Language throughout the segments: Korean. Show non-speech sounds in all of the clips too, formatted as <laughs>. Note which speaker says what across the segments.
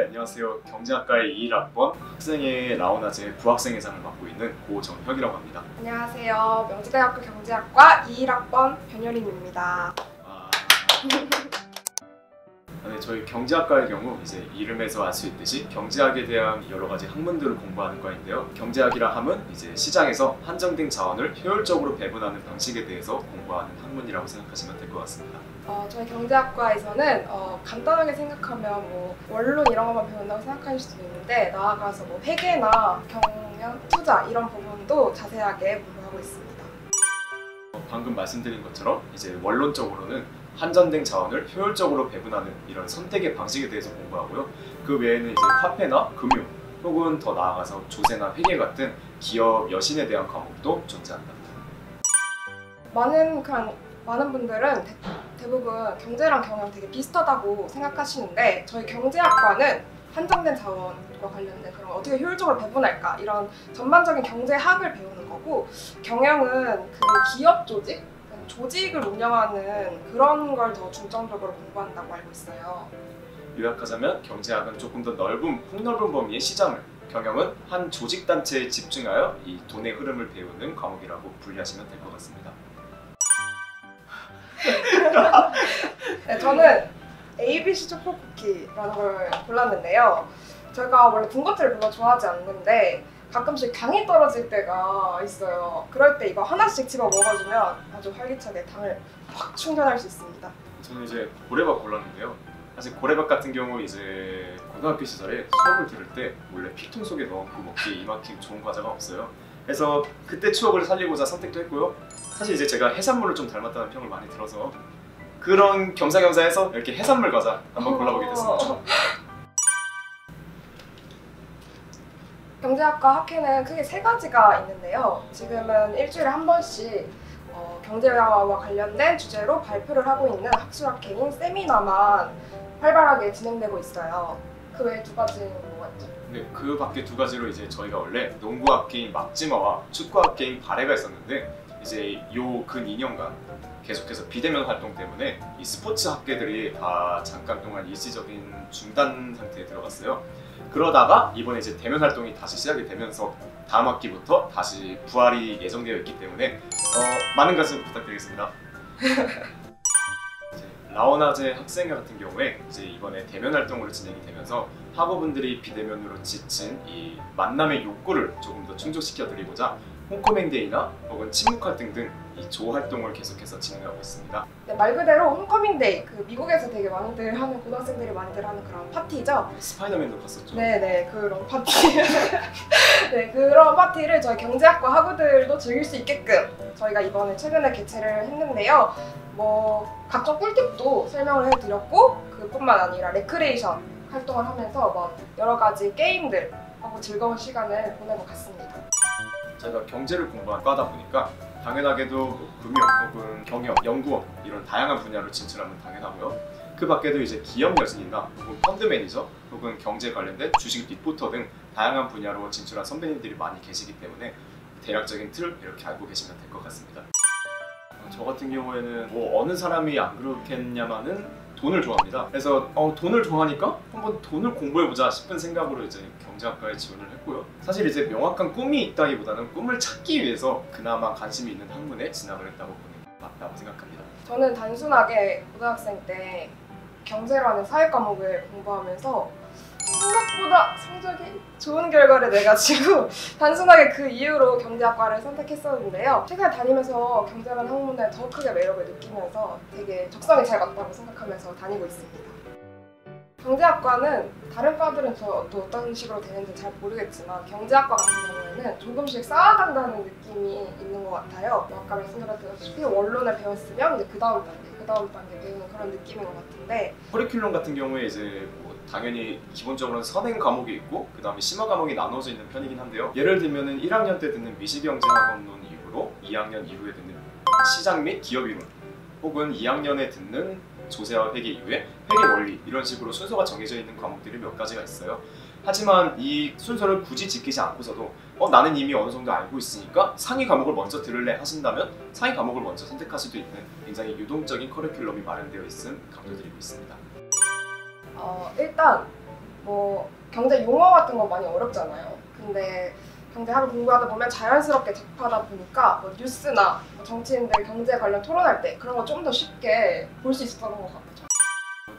Speaker 1: 네, 안녕하세요. 경제학과의 21학번 학생의 라오나제 부학생회장을 맡고 있는 고정혁이라고 합니다.
Speaker 2: 안녕하세요. 명지대학교 경제학과 21학번 변효림입니다.
Speaker 1: 아... <laughs> 네, 저희 경제학과의 경우 이제 이름에서 알 수 있듯이 경제학에 대한 여러 가지 학문들을 공부하는 과인데요. 경제학이라 함은 이제 시장에서 한정된 자원을 효율적으로 배분하는 방식에 대해서 공부하는 학문이라고 생각하시면 될 것 같습니다.
Speaker 2: 어, 저희 경제학과에서는 어, 간단하게 생각하면 뭐 원론 이런 것만 배운다고 생각하실 수도 있는데 나아가서 뭐 회계나 경영, 투자 이런 부분도 자세하게 공부하고 있습니다.
Speaker 1: 어, 방금 말씀드린 것처럼 이제 원론적으로는 한정된 자원을 효율적으로 배분하는 이런 선택의 방식에 대해서 공부하고요. 그 외에는 이제 화폐나 금융 혹은 더 나아가서 조세나 회계 같은 기업 여신에 대한 과목도 존재한다.
Speaker 2: 많은 그냥 많은 분들은 대, 대부분 경제랑 경영 되게 비슷하다고 생각하시는데 저희 경제학과는 한정된 자원과 관련된 그런 어떻게 효율적으로 배분할까 이런 전반적인 경제학을 배우는 거고 경영은 그 기업 조직 조직을 운영하는 그런 걸 더 중점적으로 공부한다고 알고 있어요.
Speaker 1: 요약하자면 경제학은 조금 더 넓은 폭넓은 범위의 시장을 경영은 한 조직 단체에 집중하여 이 돈의 흐름을 배우는 과목이라고 분류하시면 될 것 같습니다. <laughs>
Speaker 2: 네, 저는 ABC 초코 쿠키라는 걸 골랐는데요. 제가 원래 군것질을 별로 좋아하지 않는데 가끔씩 당이 떨어질 때가 있어요. 그럴 때 이거 하나씩 집어 먹어주면 아주 활기차게 당을 확 충전할 수 있습니다.
Speaker 1: 저는 이제 고래밥 골랐는데요. 사실 고래밥 같은 경우 이제 고등학교 시절에 수업을 들을 때 원래 피통 속에 넣고 먹기에 이만큼 좋은 과자가 없어요. 그래서 그때 추억을 살리고자 선택도 했고요. 사실 이제 제가 해산물을 좀 닮았다는 평을 많이 들어서 그런 겸사겸사해서 이렇게 해산물 과자 한번 골라보게 됐습니다. <laughs>
Speaker 2: 경제학과 학회는 크게 세 가지가 있는데요. 지금은 일주일에 한 번씩 어, 경제와 관련된 주제로 발표를 하고 있는 학술학회인 세미나만 활발하게 진행되고 있어요. 그 외에 두 가지는 뭐가 있죠?
Speaker 1: 네, 그 밖에 두 가지로 이제 저희가 원래 농구학회인 막지마와 축구학회인 바레가 있었는데 이제 요 근 2년간 계속해서 비대면 활동 때문에 이 스포츠 학계들이 다 잠깐 동안 일시적인 중단 상태에 들어갔어요. 그러다가 이번에 이제 대면 활동이 다시 시작이 되면서 다음 학기부터 다시 부활이 예정되어 있기 때문에 어, 많은 관심 부탁드리겠습니다. <laughs> 라온하제 학생 같은 경우에 이제 이번에 대면 활동으로 진행이 되면서 학우분들이 비대면으로 지친 이 만남의 욕구를 조금 더 충족시켜 드리고자 homecoming day나 혹은 친목 활동 등이 조 활동을 계속해서 진행하고 있습니다.
Speaker 2: 네, 말 그대로 homecoming day 그 미국에서 되게 많이들 하는 고등학생들이 많이들 하는 그런 파티죠.
Speaker 1: 스파이더맨도 갔었죠.
Speaker 2: 네네 그런 파티. <laughs> 네 그런 파티를 저희 경제학과 학우들도 즐길 수 있게끔 저희가 이번에 최근에 개최를 했는데요. 뭐 각종 꿀팁도 설명을 해드렸고 그뿐만 아니라 레크레이션 활동을 하면서 뭐 여러 가지 게임들 하고 즐거운 시간을 보낸 것 같습니다.
Speaker 1: 저희가 경제를 공부한 과다 보니까 당연하게도 뭐 금융 혹은 경영, 연구원 이런 다양한 분야로 진출하면 당연하고요. 그 밖에도 이제 기업 여신이나 혹은 펀드 매니저 혹은 경제 관련된 주식 리포터 등 다양한 분야로 진출한 선배님들이 많이 계시기 때문에 대략적인 틀 이렇게 알고 계시면 될 것 같습니다. 어, 저 같은 경우에는 뭐 어느 사람이 안 그렇겠냐마는 돈을 좋아합니다. 그래서 어, 돈을 좋아하니까 한번 돈을 공부해보자 싶은 생각으로 이제 경제학과에 지원을 했고요. 사실 이제 명확한 꿈이 있다기보다는 꿈을 찾기 위해서 그나마 관심이 있는 학문에 진학을 했다고 보는 게 맞다고 생각합니다.
Speaker 2: 저는 단순하게 고등학생 때 경제라는 사회 과목을 공부하면서 생각보다 성적이 좋은 결과를 내가지고 <laughs> 단순하게 그 이유로 경제학과를 선택했었는데요. 최근에 다니면서 경제라는 학문에 더 크게 매력을 느끼면서 되게 적성이 잘 맞다고 생각하면서 다니고 있습니다. 경제학과는 다른 과들은 저, 또 어떤 식으로 되는지 잘 모르겠지만 경제학과 같은 경우에는 조금씩 쌓아간다는 느낌이 있는 것 같아요. 뭐 아까 말씀드렸다시피 원론을 배웠으면 그 다음 단계, 그 다음 단계 배우는 그런 느낌인 것 같은데
Speaker 1: 커리큘럼 같은 경우에 이제 뭐 당연히 기본적으로는 선행 과목이 있고 그 다음에 심화 과목이 나눠져 있는 편이긴 한데요. 예를 들면은 1학년 때 듣는 미시경제학원론 이후로 2학년 이후에 듣는 시장 및 기업 이론 혹은 2학년에 듣는 조세와 회계 이후에 회계 원리 이런 식으로 순서가 정해져 있는 과목들이 몇 가지가 있어요. 하지만 이 순서를 굳이 지키지 않고서도 어, 나는 이미 어느 정도 알고 있으니까 상위 과목을 먼저 들을래 하신다면 상위 과목을 먼저 선택할 수도 있는 굉장히 유동적인 커리큘럼이 마련되어 있음 강조드리고 있습니다.
Speaker 2: 어, 일단 뭐 경제 용어 같은 건 많이 어렵잖아요. 근데 경제학을 공부하다 보면 자연스럽게 접하다 보니까 뭐 뉴스나 뭐 정치인들 경제 관련 토론할 때 그런 거 좀 더 쉽게 볼 수 있었던 것 같죠.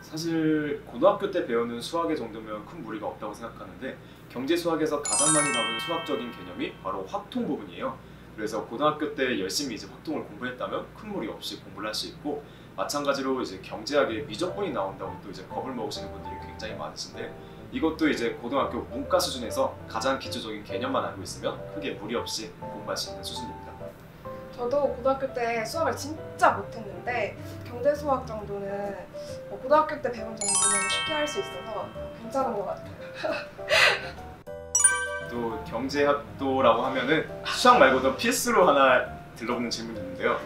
Speaker 1: 사실 고등학교 때 배우는 수학의 정도면 큰 무리가 없다고 생각하는데 경제 수학에서 가장 많이 다루는 수학적인 개념이 바로 확통 부분이에요. 그래서 고등학교 때 열심히 이제 확통을 공부했다면 큰 무리 없이 공부를 할 수 있고 마찬가지로 이제 경제학에 미적분이 나온다고 또 이제 겁을 먹으시는 분들이 굉장히 많으신데 이것도 이제 고등학교 문과 수준에서 가장 기초적인 개념만 알고 있으면 크게 무리 없이 공부할 수 있는 수준입니다.
Speaker 2: 저도 고등학교 때 수학을 진짜 못했는데 경제 수학 정도는 뭐 고등학교 때 배운 정도는 쉽게 할 수 있어서 괜찮은 것 같아요. <laughs>
Speaker 1: 또 경제학도라고 하면은 수학 말고도 필수로 하나 들러붙는 질문이 있는데요.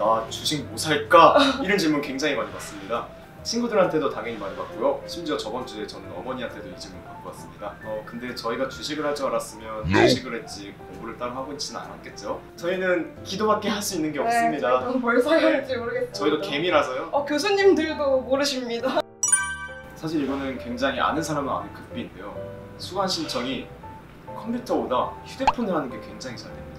Speaker 1: 나 주식 뭐 살까? 이런 질문 굉장히 많이 받습니다. 친구들한테도 당연히 많이 받고요. 심지어 저번 주에 저는 어머니한테도 이 질문 받고 왔습니다. 어 근데 저희가 주식을 할 줄 알았으면 주식을 했지 공부를 따로 하고 있지는 않았겠죠. 저희는 기도밖에 할 수 있는 게 없습니다.
Speaker 2: 네, 저희도 뭘 사야 할지 모르겠어요.
Speaker 1: 저희도 개미라서요.
Speaker 2: 어 교수님들도 모르십니다.
Speaker 1: 사실 이거는 굉장히 아는 사람은 아는 급비인데요. 수강 신청이 컴퓨터보다 휴대폰을 하는 게 굉장히 잘 됩니다.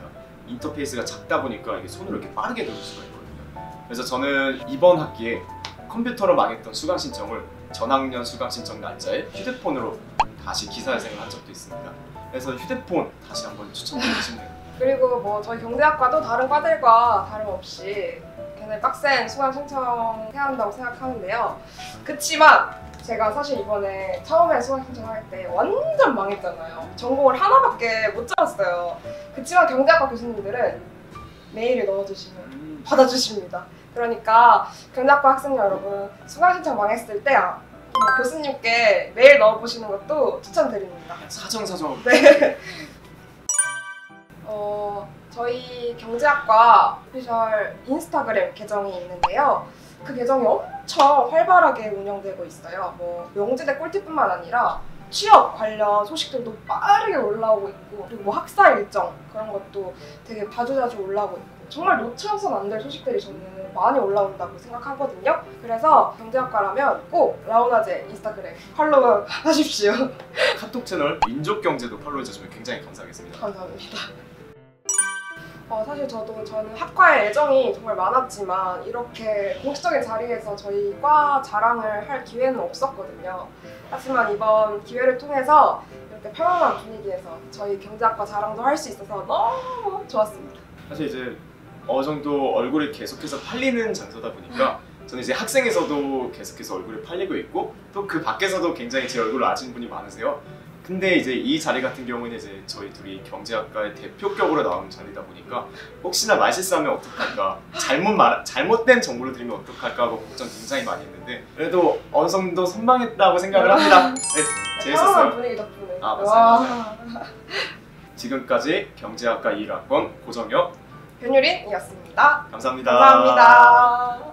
Speaker 1: 인터페이스가 작다 보니까 이게 손으로 이렇게 빠르게 누를 수가 있거든요. 그래서 저는 이번 학기에 컴퓨터로 망했던 수강 신청을 전학년 수강 신청 날짜에 휴대폰으로 다시 기사회생을 한 적도 있습니다. 그래서 휴대폰 다시 한번 추천드리고 싶네요.
Speaker 2: 그리고 뭐 저희 경제학과도 다른 과들과 다름없이 굉장히 빡센 수강 신청해야 한다고 생각하는데요. 그치만 제가 사실 이번에 처음에 수강 신청할 때 완전 망했잖아요. 전공을 하나밖에 못 잡았어요. 그치만 경제학과 교수님들은 메일을 넣어주시면
Speaker 1: 음,
Speaker 2: 받아주십니다. 그러니까 경제학과 학생 여러분 수강 신청 망했을 때 아, 뭐 교수님께 메일 넣어보시는 것도 추천드립니다.
Speaker 1: 사정사정
Speaker 2: 네. <laughs> 어, 저희 경제학과 오피셜 인스타그램 계정이 있는데요. 그 계정이 엄청 활발하게 운영되고 있어요. 뭐 명지대 꿀팁뿐만 아니라 취업 관련 소식들도 빠르게 올라오고 있고 그리고 뭐 학사 일정 그런 것도 되게 자주자주 올라오고 있고 정말 놓쳐선 안 될 소식들이 저는 많이 올라온다고 생각하거든요. 그래서 경제학과라면 꼭 라오나제 인스타그램 팔로우 하십시오.
Speaker 1: 카톡 채널 민족경제도 팔로우 해 주시면 굉장히 감사하겠습니다.
Speaker 2: 감사합니다. 어, 사실 저도 저는 학과에 애정이 정말 많았지만 이렇게 공식적인 자리에서 저희 과 자랑을 할 기회는 없었거든요. 하지만 이번 기회를 통해서 이렇게 편안한 분위기에서 저희 경제학과 자랑도 할 수 있어서 너무 좋았습니다.
Speaker 1: 사실 이제 어느 정도 얼굴이 계속해서 팔리는 장소다 보니까 저는 이제 학생에서도 계속해서 얼굴이 팔리고 있고 또 그 밖에서도 굉장히 제 얼굴을 아시는 분이 많으세요. 근데 이제 이 자리 같은 경우는 이제 저희 둘이 경제학과의 대표격으로 나오는 자리다 보니까 혹시나 말 실수하면 어떡할까 잘못 말 잘못된 정보를 드리면 어떡할까 하고 걱정 굉장히 많이 했는데 그래도 어느 정도 선방했다고 생각을 합니다. 네, 재밌었어요.
Speaker 2: 분위기 덕분에.
Speaker 1: 아, 맞아요,
Speaker 2: 와.
Speaker 1: 지금까지 경제학과 1학번 고정혁
Speaker 2: 변유린이었습니다.
Speaker 1: 감사합니다.
Speaker 2: 감사합니다.